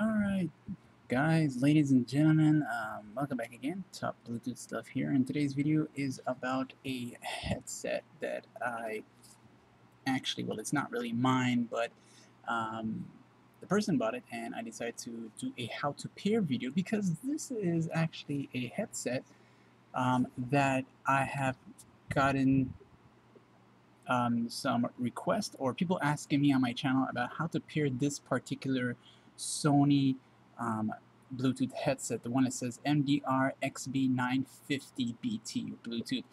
Alright, guys, ladies and gentlemen, um, welcome back again. Top Bluetooth stuff here, and today's video is about a headset that I actually, well, it's not really mine, but um, the person bought it, and I decided to do a how to pair video because this is actually a headset um, that I have gotten um, some requests or people asking me on my channel about how to pair this particular Sony um, Bluetooth headset, the one that says MDR XB950BT Bluetooth.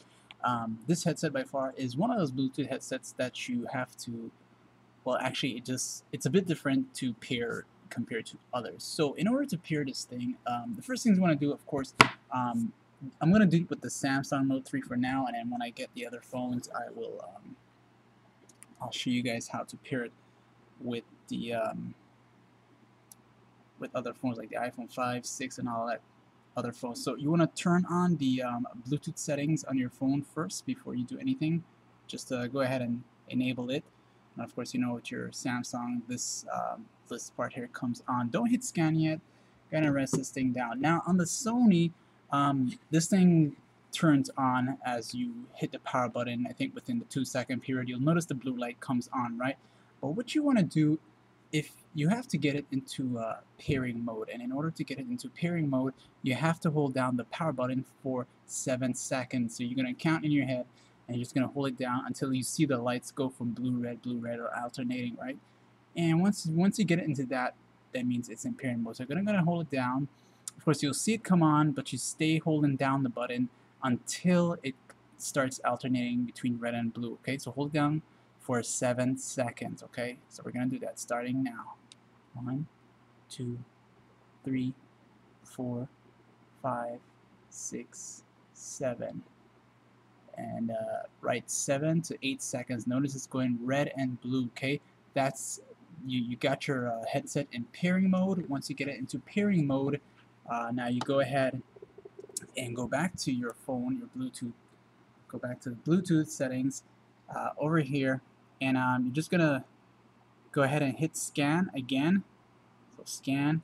Um, this headset by far is one of those Bluetooth headsets that you have to, well actually it just, it's a bit different to pair compared to others. So in order to pair this thing, um, the first thing you want to do of course, um, I'm going to do it with the Samsung Note 3 for now and then when I get the other phones I will, um, I'll show you guys how to pair it with the um, with other phones like the iPhone 5, 6, and all that other phones. So you want to turn on the um, Bluetooth settings on your phone first before you do anything. Just uh, go ahead and enable it. And of course, you know with your Samsung, this um, this part here comes on. Don't hit scan yet. Gonna rest this thing down. Now on the Sony, um, this thing turns on as you hit the power button. I think within the two second period, you'll notice the blue light comes on, right? But what you want to do if you have to get it into uh, pairing mode and in order to get it into pairing mode you have to hold down the power button for 7 seconds. So you're going to count in your head and you're just going to hold it down until you see the lights go from blue red blue red or alternating right? And once once you get it into that that means it's in pairing mode. So you're going to hold it down. Of course you'll see it come on but you stay holding down the button until it starts alternating between red and blue okay? So hold down for 7 seconds, okay? So we're going to do that starting now. One, two, three, four, five, six, seven, And uh, right 7 to 8 seconds. Notice it's going red and blue, okay? That's, you, you got your uh, headset in pairing mode. Once you get it into pairing mode, uh, now you go ahead and go back to your phone, your Bluetooth, go back to the Bluetooth settings. Uh, over here, and um, you're just gonna go ahead and hit scan again. So scan.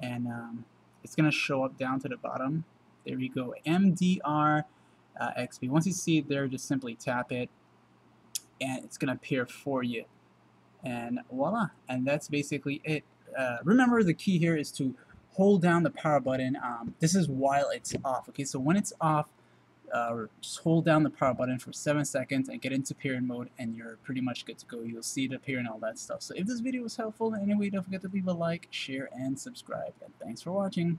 And um, it's gonna show up down to the bottom. There we go. MDR uh, XB once you see it there just simply tap it. And it's gonna appear for you. And voila. And that's basically it. Uh, remember the key here is to hold down the power button. Um, this is while it's off. Okay so when it's off uh, just hold down the power button for 7 seconds and get into pairing mode and you're pretty much good to go. You'll see it appear and all that stuff. So if this video was helpful in any way, don't forget to leave a like, share, and subscribe. And thanks for watching.